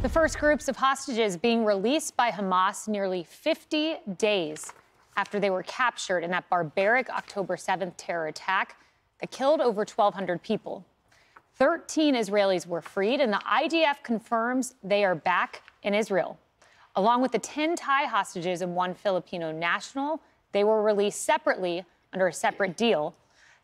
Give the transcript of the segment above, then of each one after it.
The first groups of hostages being released by Hamas nearly 50 days after they were captured in that barbaric October 7th terror attack that killed over 1,200 people. 13 Israelis were freed, and the IDF confirms they are back in Israel. Along with the 10 Thai hostages and one Filipino national, they were released separately under a separate deal.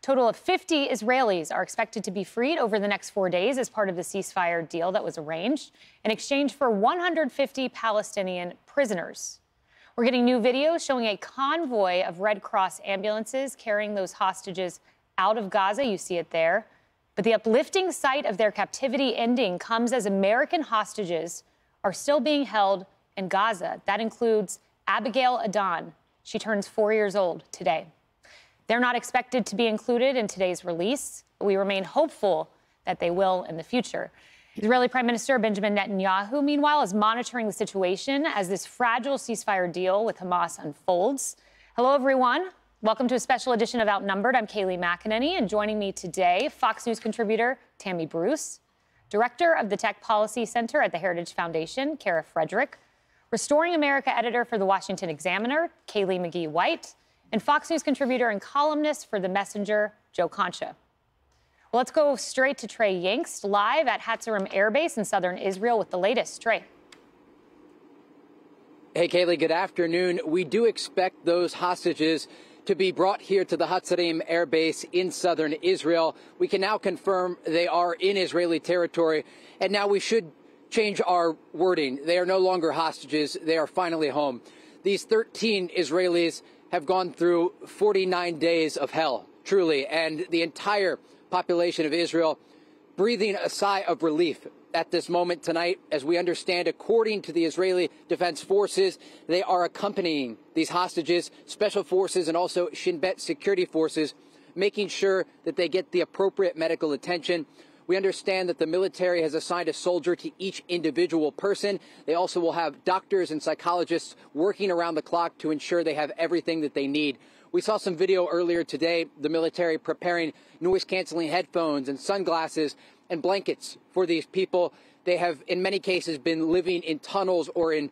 Total of 50 Israelis are expected to be freed over the next four days as part of the ceasefire deal that was arranged in exchange for 150 Palestinian prisoners. We're getting new videos showing a convoy of Red Cross ambulances carrying those hostages out of Gaza. You see it there. But the uplifting sight of their captivity ending comes as American hostages are still being held in Gaza. That includes Abigail Edan. She turns four years old today. They're not expected to be included in today's release, we remain hopeful that they will in the future. Israeli Prime Minister Benjamin Netanyahu, meanwhile, is monitoring the situation as this fragile ceasefire deal with Hamas unfolds. Hello, everyone. Welcome to a special edition of Outnumbered. I'm Kayleigh McEnany, and joining me today, Fox News contributor Tammy Bruce, director of the Tech Policy Center at the Heritage Foundation, Kara Frederick, Restoring America editor for the Washington Examiner, Kaylee McGhee White, and Fox News contributor and columnist for The Messenger, Joe Concha. Well, let's go straight to Trey Yingst, live at Hatzerim Air Base in southern Israel with the latest. Trey. Hey, Kayleigh, good afternoon. We do expect those hostages to be brought here to the Hatzerim Air Base in southern Israel. We can now confirm they are in Israeli territory, and now we should change our wording. They are no longer hostages. They are finally home. These 13 Israelis have gone through 49 days of hell, truly, and the entire population of Israel breathing a sigh of relief at this moment tonight. As we understand, according to the Israeli Defense Forces, they are accompanying these hostages, special forces, and also Shin Bet security forces, making sure that they get the appropriate medical attention. We understand that the military has assigned a soldier to each individual person. They also will have doctors and psychologists working around the clock to ensure they have everything that they need. We saw some video earlier today, the military preparing noise canceling headphones and sunglasses and blankets for these people. They have, in many cases, been living in tunnels or in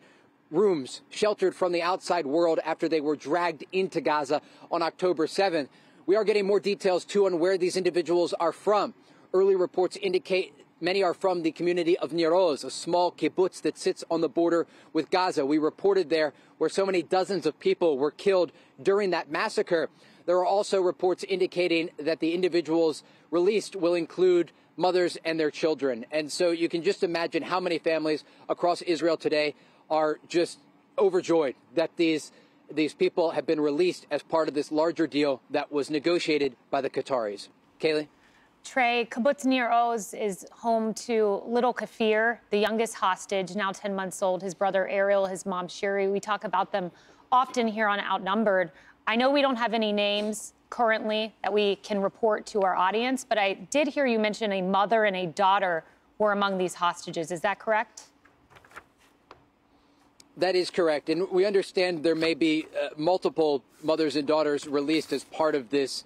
rooms sheltered from the outside world after they were dragged into Gaza on October 7th. We are getting more details, too, on where these individuals are from. Early reports indicate many are from the community of Nir Oz, a small kibbutz that sits on the border with Gaza. We reported there where so many dozens of people were killed during that massacre. There are also reports indicating that the individuals released will include mothers and their children. And so you can just imagine how many families across Israel today are just overjoyed that these these people have been released as part of this larger deal that was negotiated by the Qataris. Kayleigh? Trey, Kibbutz Nir Oz is home to little Kfir, the youngest hostage, now 10 months old, his brother Ariel, his mom Shiri. We talk about them often here on Outnumbered. I know we don't have any names currently that we can report to our audience, but I did hear you mention a mother and a daughter were among these hostages. Is that correct? That is correct. And we understand there may be uh, multiple mothers and daughters released as part of this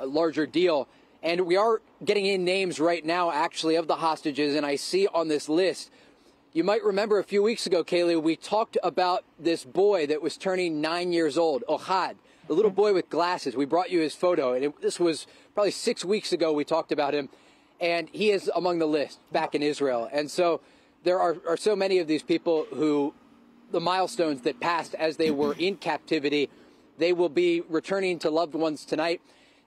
uh, larger deal. And we are getting in names right now, actually, of the hostages. And I see on this list, you might remember a few weeks ago, Kayleigh, we talked about this boy that was turning nine years old, Ohad, the little boy with glasses. We brought you his photo. And it, this was probably six weeks ago we talked about him. And he is among the list back in Israel. And so there are, are so many of these people who, the milestones that passed as they were in captivity, they will be returning to loved ones tonight.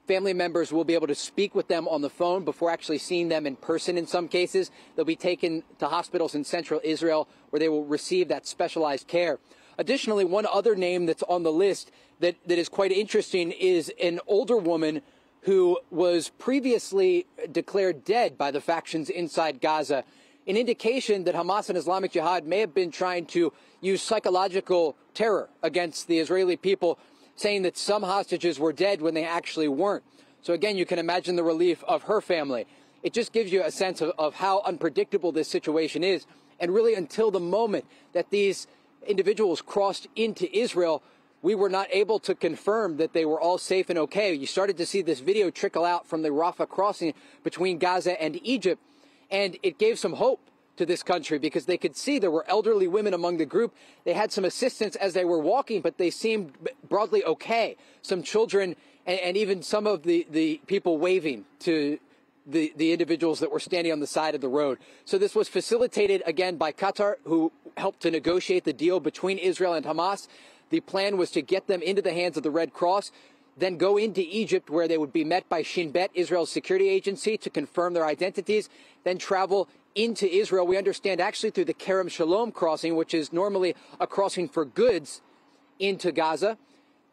Family members will be able to speak with them on the phone before actually seeing them in person in some cases. They'll be taken to hospitals in central Israel where they will receive that specialized care. Additionally, one other name that's on the list that, that is quite interesting is an older woman who was previously declared dead by the factions inside Gaza. An indication that Hamas and Islamic Jihad may have been trying to use psychological terror against the Israeli people saying that some hostages were dead when they actually weren't. So again, you can imagine the relief of her family. It just gives you a sense of, of how unpredictable this situation is. And really, until the moment that these individuals crossed into Israel, we were not able to confirm that they were all safe and okay. You started to see this video trickle out from the Rafah crossing between Gaza and Egypt, and it gave some hope to this country because they could see there were elderly women among the group. They had some assistance as they were walking, but they seemed broadly okay. Some children and, and even some of the, the people waving to the, the individuals that were standing on the side of the road. So this was facilitated again by Qatar, who helped to negotiate the deal between Israel and Hamas. The plan was to get them into the hands of the Red Cross, then go into Egypt where they would be met by Shin Bet, Israel's security agency, to confirm their identities, then travel into Israel. We understand actually through the Kerem Shalom crossing, which is normally a crossing for goods into Gaza.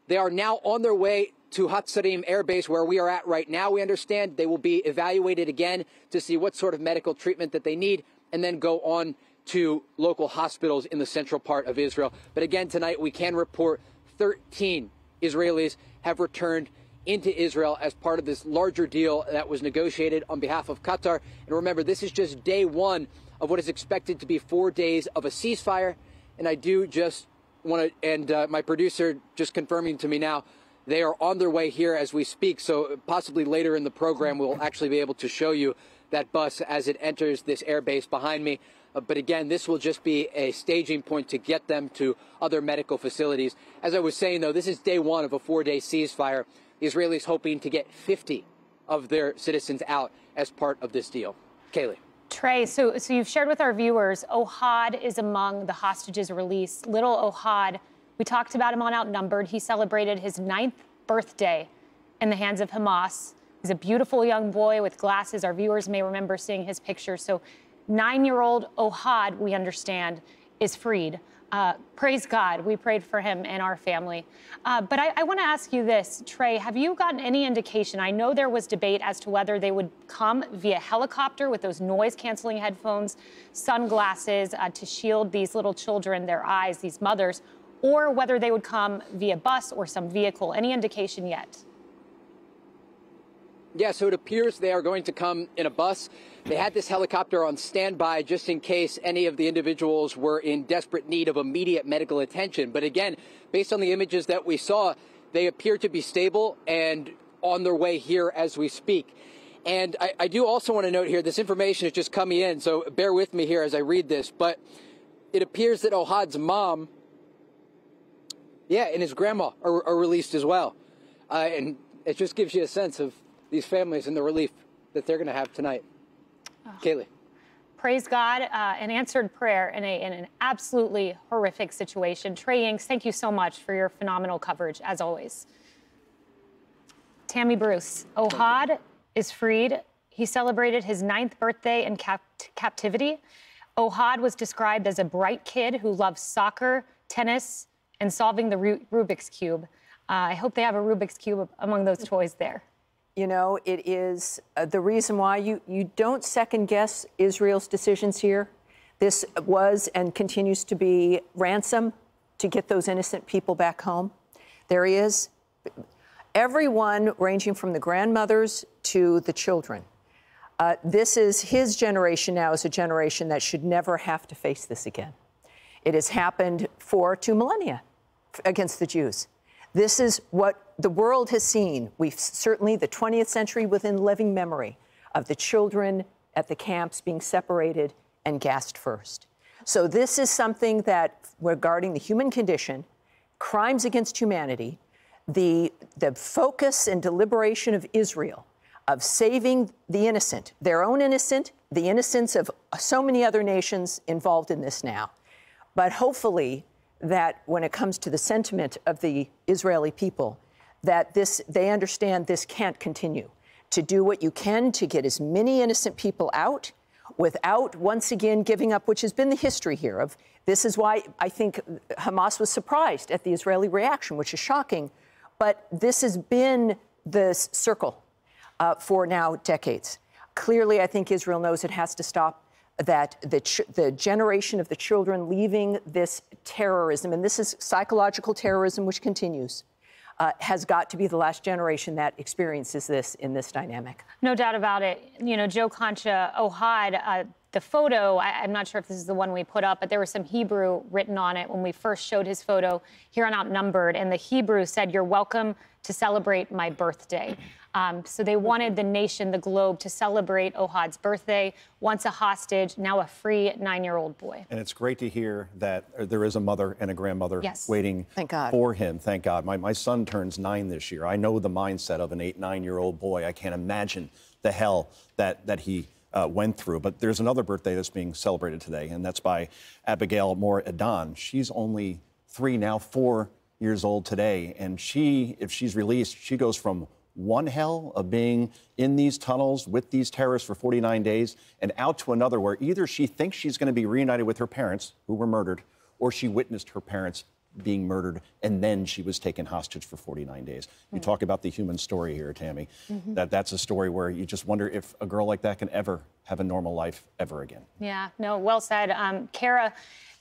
They are now on their way to Hatzerim Air Base, where we are at right now. We understand they will be evaluated again to see what sort of medical treatment that they need, and then go on to local hospitals in the central part of Israel. But again, tonight we can report 13 Israelis have returned into Israel as part of this larger deal that was negotiated on behalf of Qatar. And remember, this is just day one of what is expected to be four days of a ceasefire. And I do just want to, and uh, my producer just confirming to me now, they are on their way here as we speak. So possibly later in the program, we'll actually be able to show you that bus as it enters this airbase behind me. Uh, but again, this will just be a staging point to get them to other medical facilities. As I was saying, though, this is day one of a four day ceasefire. The Israelis hoping to get 50 of their citizens out as part of this deal. Kayleigh. Trey, so, so you've shared with our viewers, Ohad is among the hostages released. Little Ohad, we talked about him on Outnumbered. He celebrated his ninth birthday in the hands of Hamas. He's a beautiful young boy with glasses. Our viewers may remember seeing his picture. So nine year old Ohad, we understand, is freed. Uh, praise God. We prayed for him and our family. Uh, but I, I want to ask you this, Trey. Have you gotten any indication? I know there was debate as to whether they would come via helicopter with those noise canceling headphones, sunglasses uh, to shield these little children, their eyes, these mothers, or whether they would come via bus or some vehicle. Any indication yet? Yeah, so it appears they are going to come in a bus. They had this helicopter on standby just in case any of the individuals were in desperate need of immediate medical attention. But again, based on the images that we saw, they appear to be stable and on their way here as we speak. And I, I do also want to note here, this information is just coming in, so bear with me here as I read this. But it appears that Ohad's mom, yeah, and his grandma are, are released as well. Uh, and it just gives you a sense of these families and the relief that they're going to have tonight. Oh. Kayleigh. Praise God, uh, an answered prayer in, a, in an absolutely horrific situation. Trey Yingst, thank you so much for your phenomenal coverage, as always. Tammy Bruce, Ohad is freed. He celebrated his ninth birthday in cap- captivity. Ohad was described as a bright kid who loves soccer, tennis, and solving the Rubik's Cube. Uh, I hope they have a Rubik's Cube among those toys there. You know, it is uh, the reason why you, you don't second guess Israel's decisions here. This was and continues to be ransom to get those innocent people back home. There he is. Everyone, ranging from the grandmothers to the children. Uh, this is his generation now, is a generation that should never have to face this again. It has happened for two millennia against the Jews. This is what the world has seen. We've certainly the 20th century within living memory of the children at the camps being separated and gassed first. So this is something that regarding the human condition, crimes against humanity, the, the focus and deliberation of Israel of saving the innocent, their own innocent, the innocence of so many other nations involved in this now. But hopefully, that when it comes to the sentiment of the Israeli people, that this they understand this can't continue. To do what you can to get as many innocent people out without once again giving up, which has been the history here of this is why I think Hamas was surprised at the Israeli reaction, which is shocking. But this has been the circle uh, for now decades. Clearly, I think Israel knows it has to stop that the, the generation of the children leaving this terrorism, and this is psychological terrorism which continues, uh, has got to be the last generation that experiences this in this dynamic. No doubt about it. You know, Joe Concha, Ohad, uh, the photo, I, am not sure if this is the one we put up, but there was some Hebrew written on it when we first showed his photo here on Outnumbered. And the Hebrew said, You're welcome to celebrate my birthday. Um, so they wanted the nation, the globe, to celebrate Ohad's birthday. Once a hostage, now a free nine year old boy. And it's great to hear that there is a mother and a grandmother yes. waiting Thank God. for him. Thank God. My, my son turns nine this year. I know the mindset of an eight, nine year old boy. I can't imagine the hell that, that he uh, went through. But there's another birthday that's being celebrated today, and that's by Abigail Moore Edan. She's only three, now four years old today. And she, if she's released, she goes from one hell of being in these tunnels with these terrorists for 49 days and out to another where either she thinks she's going to be reunited with her parents, who were murdered, or she witnessed her parents being murdered, and then she was taken hostage for 49 days. Mm-hmm. You talk about the human story here, Tammy. Mm-hmm. That that's a story where you just wonder if a girl like that can ever have a normal life ever again. Yeah, no, well said. Um, Kara,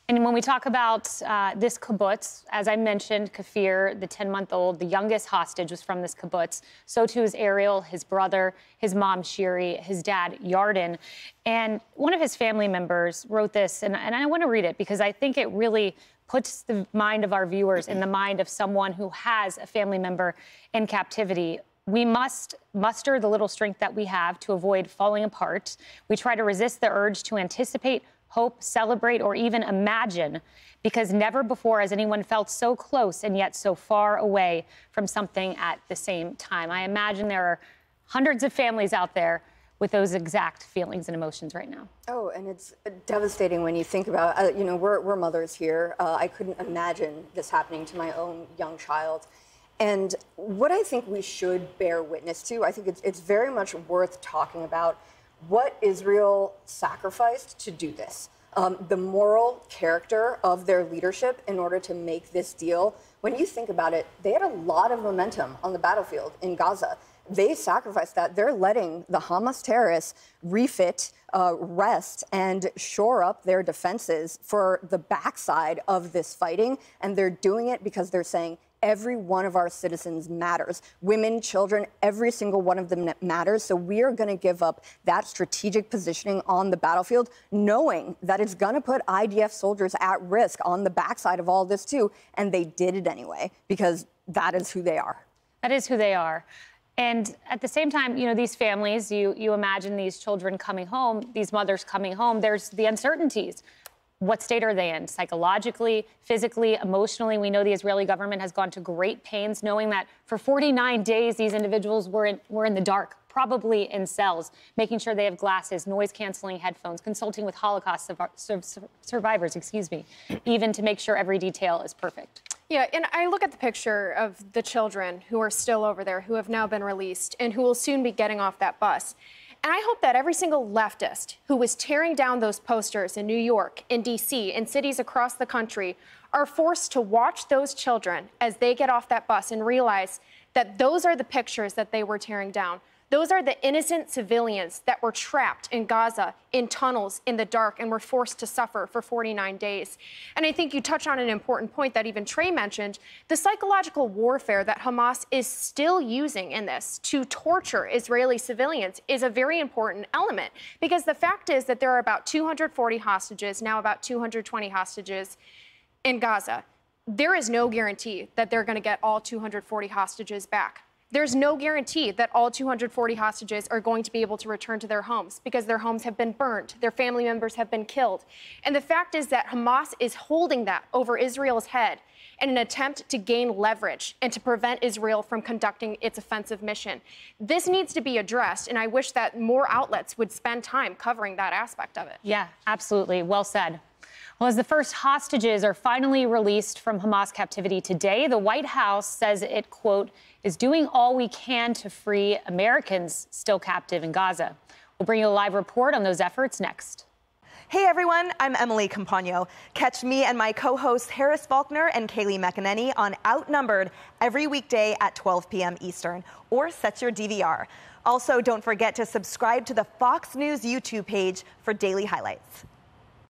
and when we talk about uh, this kibbutz, as I mentioned, Kfir, the 10 month old, the youngest hostage was from this kibbutz. So too is Ariel, his brother, his mom, Shiri, his dad, Yarden. And one of his family members wrote this, and, and I want to read it because I think it really puts the mind of our viewers in the mind of someone who has a family member in captivity. We must muster the little strength that we have to avoid falling apart. We try to resist the urge to anticipate, hope, celebrate, or even imagine, because never before has anyone felt so close and yet so far away from something at the same time. I imagine there are hundreds of families out there with those exact feelings and emotions right now. Oh, and it's devastating when you think about, uh, you know, we're, we're mothers here. Uh, I couldn't imagine this happening to my own young child. And what I think we should bear witness to, I think it's, it's very much worth talking about what Israel sacrificed to do this. Um, the moral character of their leadership in order to make this deal. When you think about it, they had a lot of momentum on the battlefield in Gaza they sacrificed that. They're letting the Hamas terrorists refit, uh, rest, and shore up their defenses for the backside of this fighting. And they're doing it because they're saying, every one of our citizens matters. Women, children, every single one of them matters. So we are going to give up that strategic positioning on the battlefield, knowing that it's going to put IDF soldiers at risk on the backside of all this, too. And they did it anyway, because that is who they are. That is who they are. And at the same time, you know, these families, you, you imagine these children coming home, these mothers coming home, there's the uncertainties. What state are they in? Psychologically, physically, emotionally? We know the Israeli government has gone to great pains knowing that for 49 days, these individuals were in, were in the dark, probably in cells, making sure they have glasses, noise canceling headphones, consulting with Holocaust survivors, excuse me, even to make sure every detail is perfect. Yeah, and I look at the picture of the children who are still over there, who have now been released, and who will soon be getting off that bus. And I hope that every single leftist who was tearing down those posters in New York, in DC, in cities across the country are forced to watch those children as they get off that bus and realize that those are the pictures that they were tearing down. Those are the innocent civilians that were trapped in Gaza in tunnels in the dark and were forced to suffer for 49 days. And I think you touch on an important point that even Trey mentioned the psychological warfare that Hamas is still using in this to torture Israeli civilians is a very important element because the fact is that there are about 240 hostages, now about 220 hostages in Gaza. There is no guarantee that they're going to get all 240 hostages back. There's no guarantee that all 240 hostages are going to be able to return to their homes because their homes have been burned, their family members have been killed. And the fact is that Hamas is holding that over Israel's head in an attempt to gain leverage and to prevent Israel from conducting its offensive mission. This needs to be addressed, and I wish that more outlets would spend time covering that aspect of it. Yeah, absolutely. Well said. Well, as the first hostages are finally released from Hamas captivity today, the White House says it, quote, is doing all we can to free Americans still captive in Gaza. We'll bring you a live report on those efforts next. Hey everyone, I'm Emily Compagno. Catch me and my co hosts Harris Faulkner and Kayleigh McEnany on Outnumbered every weekday at 12 p.m. Eastern, or set your DVR. Also, don't forget to subscribe to the Fox News YouTube page for daily highlights.